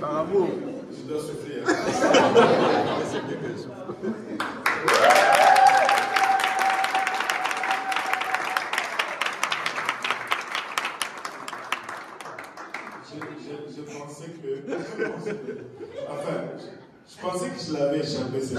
Bravo. Je dois souffler. Je, pensais que. enfin, je pensais que je l'avais échappé cette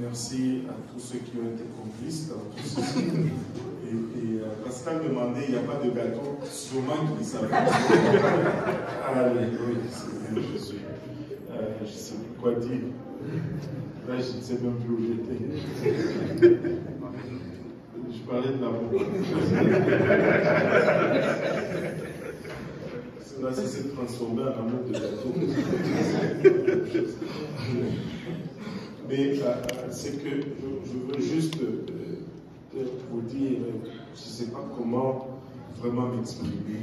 Merci à tous ceux qui ont été complices dans tout ceci. Et, et euh, Pascal demandait, il n'y a pas de gâteau, sûrement qu'il savait. Allez, oui, c'est bien, je suis. Euh, je ne sais plus quoi dire. Là, je ne sais même plus où j'étais. Je parlais de l'amour. Cela s'est transformé en amour de gâteau. Mais euh, c'est que je, veux juste euh, vous dire, je ne sais pas comment vraiment m'exprimer,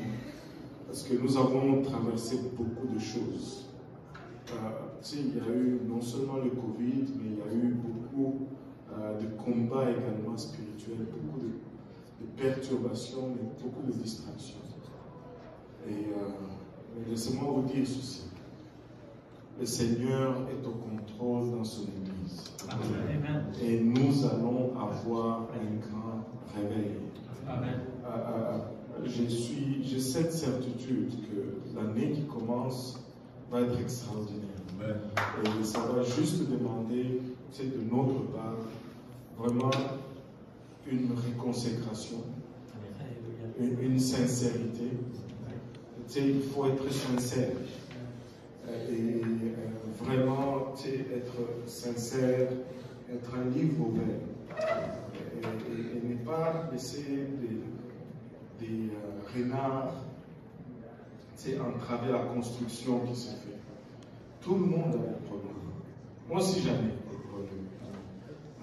parce que nous avons traversé beaucoup de choses. Euh, il y a eu non seulement le Covid, mais il y a eu beaucoup euh, de combats également spirituels, beaucoup de, perturbations, mais beaucoup de distractions. Et euh, laissez-moi vous dire ceci. Le Seigneur est au contrôle dans son Église. Amen. Et nous allons avoir un grand réveil. Amen. J'ai cette certitude que l'année qui commence va être extraordinaire. Et ça va juste demander, de notre part, vraiment une réconsécration, une, sincérité. il faut être sincère. Et euh, vraiment être sincère, être un livre ouvert. Et, ne pas laisser des, des euh, renards entraver la construction qui se fait. Tout le monde a des problèmes. Moi aussi, j'en ai des problèmes.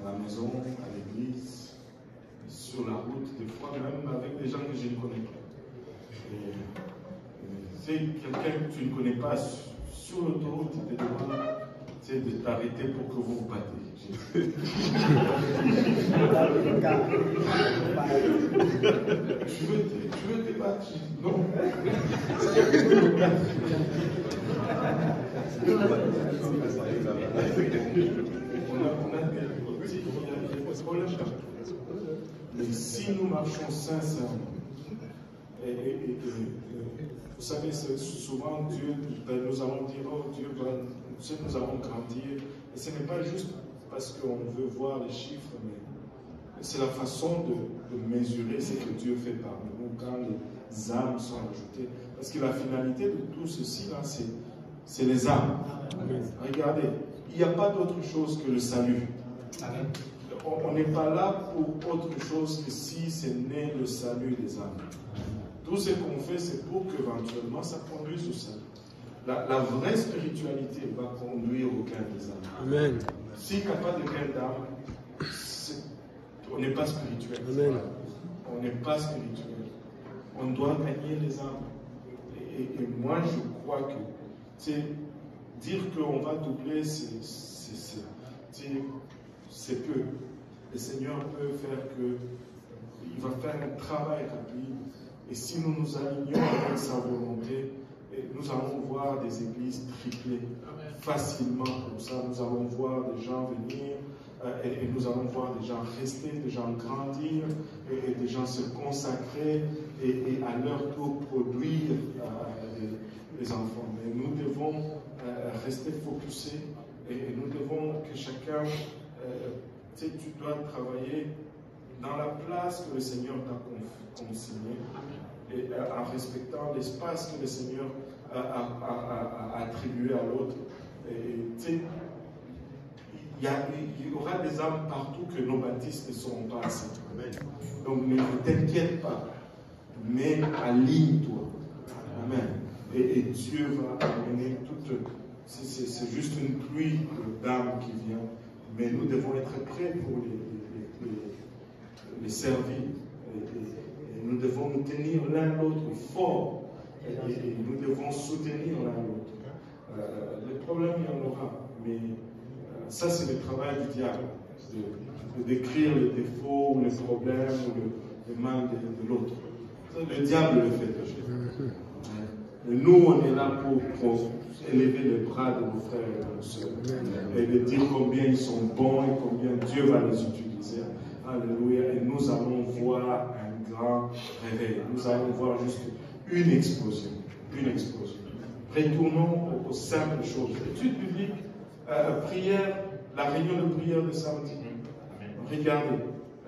À la maison, à l'église, sur la route, des fois même avec des gens que je ne connais pas. C'est quelqu'un que tu ne connais pas sur l'autoroute, te demande de t'arrêter pour que vous vous battez. tu, veux tu veux te battre Non. Mais si nous marchons sincèrement, et, vous savez, souvent Dieu, ben, nous allons dire, oh Dieu, ben, nous allons grandir. Et ce n'est pas juste parce qu'on veut voir les chiffres, mais c'est la façon de, de, mesurer ce que Dieu fait parmi nous quand les âmes sont ajoutées. Parce que la finalité de tout ceci, là, c'est les âmes. Regardez, il n'y a pas d'autre chose que le salut. On n'est pas là pour autre chose que si c'est né le salut des âmes. Tout ce qu'on fait, c'est pour qu'éventuellement ça conduise au salut. La, vraie spiritualité va conduire au gain des âmes. Amen. S'il n'y a pas de gain d'âme, on n'est pas spirituel. On n'est pas spirituel. On doit gagner les âmes. et moi, je crois que c'est dire qu'on va doubler, c'est peu. Le Seigneur peut faire que il va faire un travail rapide. Et si nous nous alignons avec sa volonté, nous allons voir des églises triplées facilement comme ça. Nous allons voir des gens venir euh, et, nous allons voir des gens rester, des gens grandir et, des gens se consacrer et, à leur tour produire euh, des, enfants. Mais nous devons euh, rester focusés et, nous devons que chacun, tu sais, tu dois travailler dans la place que le Seigneur t'a consignée et en respectant l'espace que le Seigneur a, attribué à l'autre. Il y, aura des âmes partout que nos baptistes ne seront pas assez. Donc ne t'inquiète pas, mais aligne-toi. Amen. Et, Dieu va amener toute. C'est juste une pluie d'âmes qui vient, mais nous devons être prêts pour les, les, servir. Et, nous devons nous tenir l'un l'autre fort. Et, nous devons soutenir l'un l'autre. Euh, les problèmes, il y en aura, mais euh, ça, c'est le travail du diable, de, décrire les défauts, les problèmes, ou le, mal de, l'autre. Le diable le fait nous, on est là pour, élever les bras de nos frères et de nos soeurs et de dire combien ils sont bons et combien Dieu va les utiliser. Alléluia. Et nous allons voir un grand réveil. Nous allons voir juste une explosion. Une explosion. Retournons aux, simples choses. Étude biblique, euh, prière, la réunion de prière de samedi. Regardez,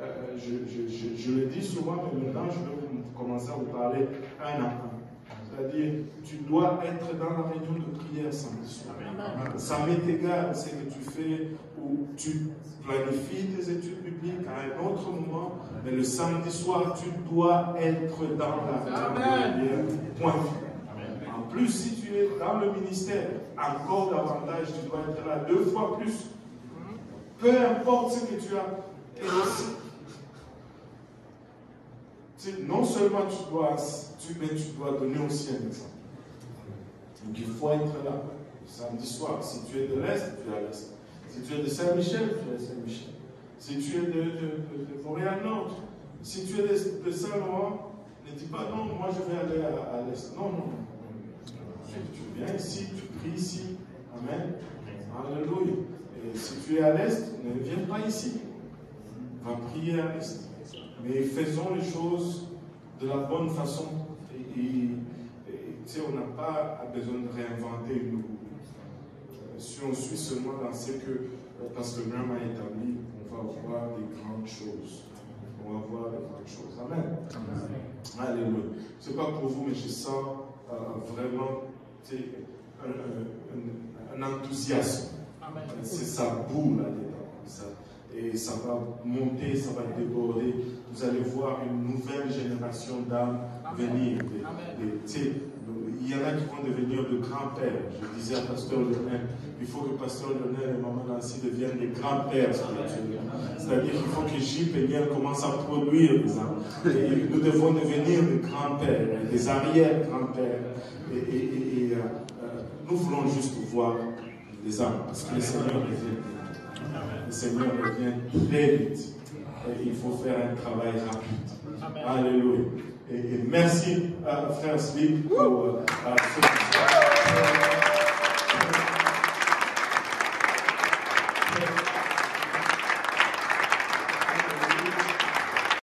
euh, je, le dis souvent, mais maintenant je vais commencer à vous parler un à un. C'est-à-dire, tu dois être dans la réunion de prière samedi soir. Ça m'est égal ce que tu fais ou tu planifies tes études bibliques à un autre moment, mais le samedi soir, tu dois être dans la prière. Point plus si tu es dans le ministère, encore davantage, tu dois être là deux fois plus. Peu importe ce que tu as. Et non seulement tu dois, tu, mais tu dois donner aussi un exemple. Donc il faut être là. Samedi soir, si tu es de l'Est, tu es à l'Est. Si tu es de Saint-Michel, tu es à Saint-Michel. Si tu es de, de, Montréal-Nord, si tu es de, Saint-Laurent, ne dis pas non, moi je vais aller à, l'Est. Non, non. Tu viens ici, tu pries ici. Amen. Alléluia. Et si tu es à l'Est, ne viens pas ici. Va prier à l'Est. Mais faisons les choses de la bonne façon. Et, tu sais, on n'a pas besoin de réinventer une si on suit seulement dans ce que Pasteur Graham a établi, on va voir des grandes choses. On va voir des grandes choses. Amen. Amen. Alléluia. Ce n'est pas pour vous, mais je sens euh, vraiment un, un, enthousiasme. C'est ça boue là-dedans. Et ça va monter, ça va déborder. Vous allez voir une nouvelle génération d'âmes venir. Il y en a qui vont devenir de grands-pères. Je disais à Pasteur Lionel, il faut que Pasteur Lionel et Maman Nancy deviennent des grands-pères C'est-à-dire qu'il faut que J. et commencent à produire des âmes. Nous devons devenir des grands-pères, des arrière-grands-pères. Et, euh, nous voulons juste voir les âmes, parce que le Seigneur revient. Le Seigneur revient très vite. Et il faut faire un travail rapide. Alléluia. Merci, à frère Smith, pour euh, ce